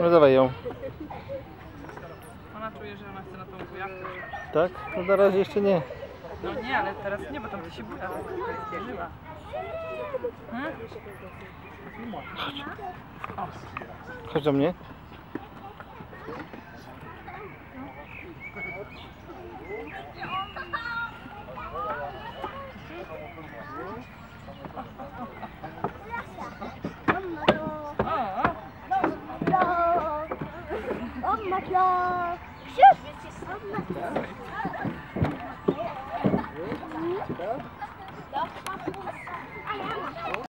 No dawaj ją. Ona czuje, że ona chce na tą bujawkę. Tak? No na razie jeszcze nie. No nie, ale teraz nie, bo tam to się buja. Żyła. Hmm? Chodź do mnie. Oh my God! Shoot.